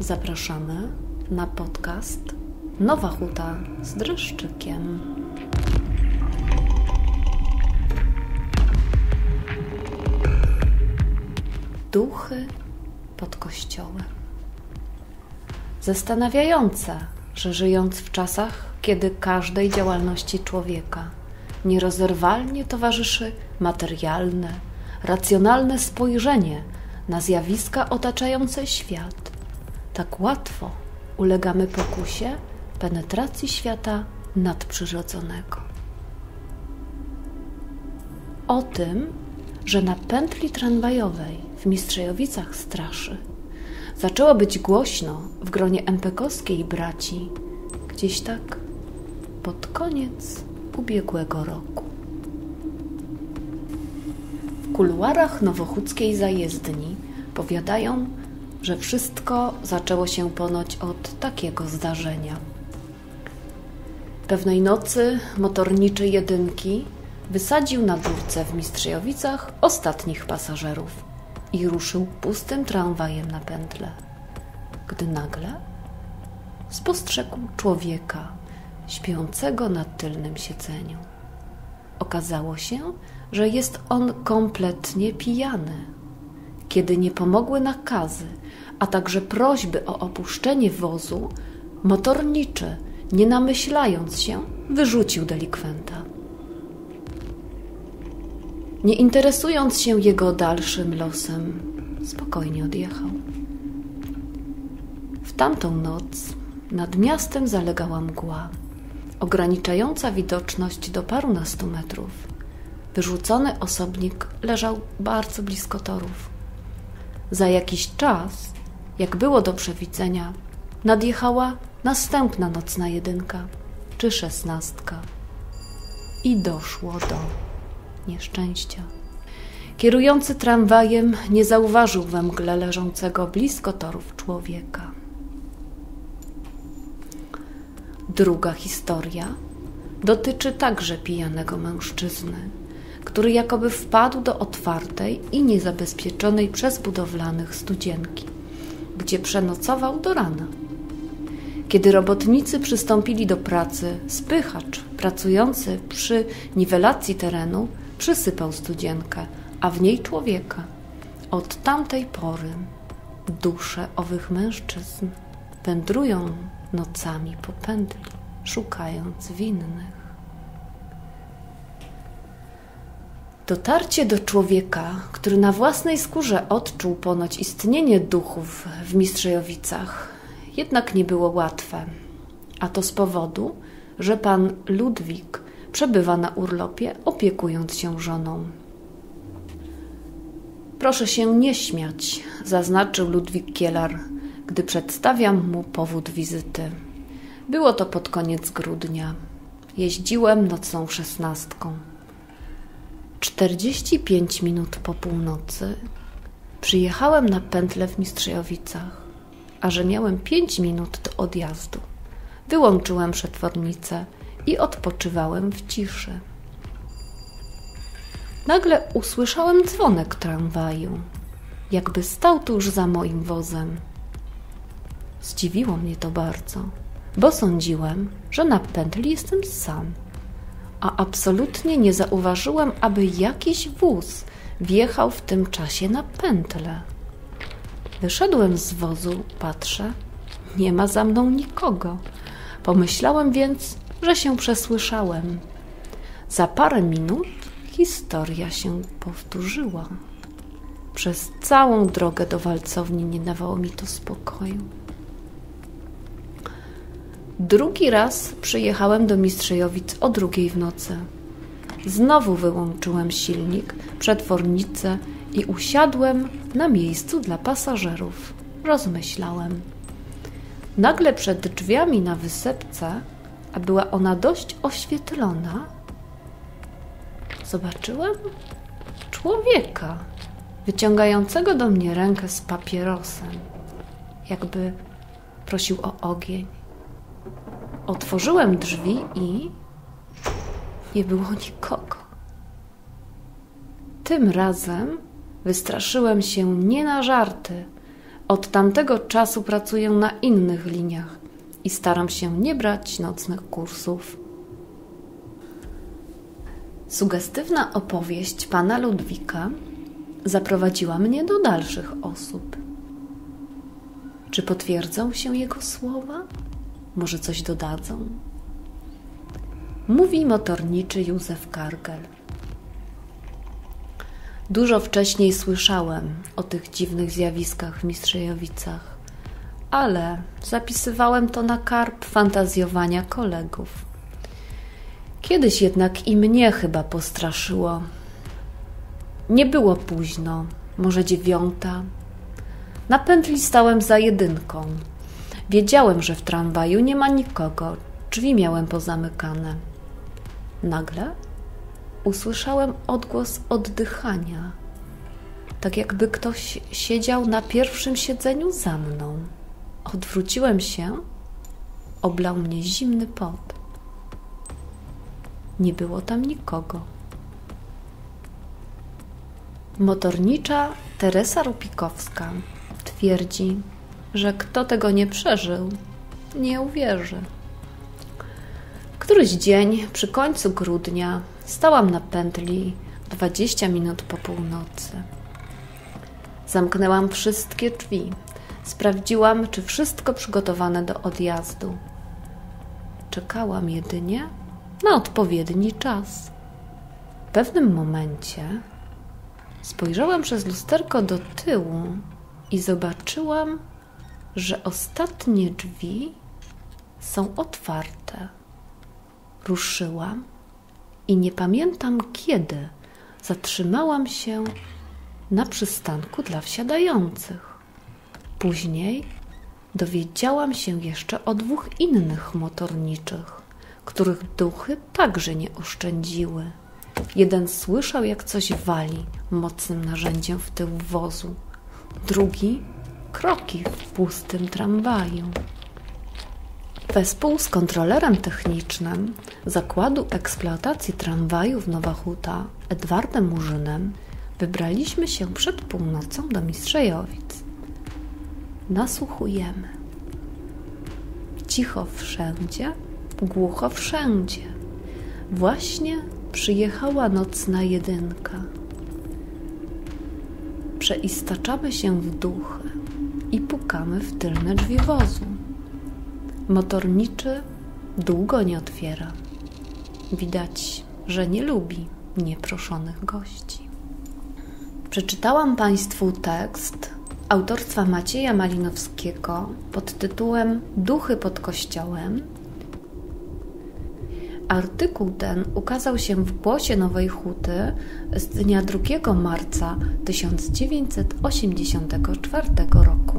Zapraszamy na podcast Nowa Huta z dreszczykiem. Duchy pod kościołem. Zastanawiające, że żyjąc w czasach, kiedy każdej działalności człowieka nierozerwalnie towarzyszy materialne, racjonalne spojrzenie na zjawiska otaczające świat, tak łatwo ulegamy pokusie penetracji świata nadprzyrodzonego. O tym, że na pętli tramwajowej w Mistrzejowicach straszy zaczęło być głośno w gronie empekowskiej braci gdzieś tak pod koniec ubiegłego roku. W kuluarach nowochódzkiej zajezdni powiadają, że wszystko zaczęło się ponoć od takiego zdarzenia. Pewnej nocy motorniczy jedynki wysadził na górce w Mistrzejowicach ostatnich pasażerów i ruszył pustym tramwajem na pętle, gdy nagle spostrzegł człowieka śpiącego na tylnym siedzeniu. Okazało się, że jest on kompletnie pijany. Kiedy nie pomogły nakazy, a także prośby o opuszczenie wozu, motorniczy, nie namyślając się, wyrzucił delikwenta. Nie interesując się jego dalszym losem, spokojnie odjechał. W tamtą noc nad miastem zalegała mgła, ograniczająca widoczność do parunastu metrów. Wyrzucony osobnik leżał bardzo blisko torów. Za jakiś czas, jak było do przewidzenia, nadjechała następna nocna jedynka czy szesnastka i doszło do nieszczęścia. Kierujący tramwajem nie zauważył we mgle leżącego blisko torów człowieka. Druga historia dotyczy także pijanego mężczyzny, który jakoby wpadł do otwartej i niezabezpieczonej przez budowlanych studzienki, gdzie przenocował do rana. Kiedy robotnicy przystąpili do pracy, spychacz pracujący przy niwelacji terenu przysypał studzienkę, a w niej człowieka. Od tamtej pory dusze owych mężczyzn wędrują nocami po pętli, szukając winnych. Dotarcie do człowieka, który na własnej skórze odczuł ponoć istnienie duchów w Mistrzejowicach, jednak nie było łatwe. A to z powodu, że pan Ludwik przebywa na urlopie, opiekując się żoną. Proszę się nie śmiać, zaznaczył Ludwik Kielar, gdy przedstawiam mu powód wizyty. Było to pod koniec grudnia. Jeździłem nocną szesnastką. Czterdzieści pięć minut po północy przyjechałem na pętlę w Mistrzejowicach, a że miałem pięć minut do odjazdu. Wyłączyłem przetwornicę i odpoczywałem w ciszy. Nagle usłyszałem dzwonek tramwaju, jakby stał tuż za moim wozem. Zdziwiło mnie to bardzo, bo sądziłem, że na pętli jestem sam, a absolutnie nie zauważyłem, aby jakiś wóz wjechał w tym czasie na pętlę. Wyszedłem z wozu, patrzę, nie ma za mną nikogo. Pomyślałem więc, że się przesłyszałem. Za parę minut historia się powtórzyła. Przez całą drogę do walcowni nie dawało mi to spokoju. Drugi raz przyjechałem do Mistrzejowic o drugiej w nocy. Znowu wyłączyłem silnik, przetwornicę i usiadłem na miejscu dla pasażerów. Rozmyślałem. Nagle przed drzwiami na wysepce a była ona dość oświetlona, zobaczyłem człowieka wyciągającego do mnie rękę z papierosem, jakby prosił o ogień. Otworzyłem drzwi i nie było nikogo. Tym razem wystraszyłem się nie na żarty, Od tamtego czasu pracuję na innych liniach i staram się nie brać nocnych kursów. Sugestywna opowieść pana Ludwika zaprowadziła mnie do dalszych osób. Czy potwierdzą się jego słowa? Może coś dodadzą? Mówi motorniczy Józef Kargel. Dużo wcześniej słyszałem o tych dziwnych zjawiskach w Mistrzejowicach, ale zapisywałem to na karp fantazjowania kolegów. Kiedyś jednak i mnie chyba postraszyło. Nie było późno, może dziewiąta. Na pętli stałem za jedynką. Wiedziałem, że w tramwaju nie ma nikogo, drzwi miałem pozamykane. Nagle usłyszałem odgłos oddychania, tak jakby ktoś siedział na pierwszym siedzeniu za mną. Odwróciłem się, oblał mnie zimny pot. Nie było tam nikogo. Motornicza Teresa Rupikowska twierdzi, że kto tego nie przeżył, nie uwierzy. Któryś dzień przy końcu grudnia stałam na pętli 20 minut po północy. Zamknęłam wszystkie drzwi. Sprawdziłam, czy wszystko przygotowane do odjazdu. Czekałam jedynie na odpowiedni czas. W pewnym momencie spojrzałam przez lusterko do tyłu i zobaczyłam, że ostatnie drzwi są otwarte. Ruszyłam i nie pamiętam kiedy zatrzymałam się na przystanku dla wsiadających. Później dowiedziałam się jeszcze o dwóch innych motorniczych, których duchy także nie oszczędziły. Jeden słyszał, jak coś wali mocnym narzędziem w tył wozu, drugi kroki w pustym tramwaju. Wespół z kontrolerem technicznym Zakładu Eksploatacji Tramwajów Nowa Huta Edwardem Murzynem wybraliśmy się przed północą do Mistrzejowic. Nasłuchujemy. Cicho wszędzie, głucho wszędzie. Właśnie przyjechała nocna jedynka. Przeistaczamy się w duchy i pukamy w tylne drzwi wozu. Motorniczy długo nie otwiera. Widać, że nie lubi nieproszonych gości. Przeczytałam Państwu tekst autorstwa Macieja Malinowskiego pod tytułem Duchy pod kościołem. Artykuł ten ukazał się w Głosie Nowej Huty z dnia 2 marca 1984 roku.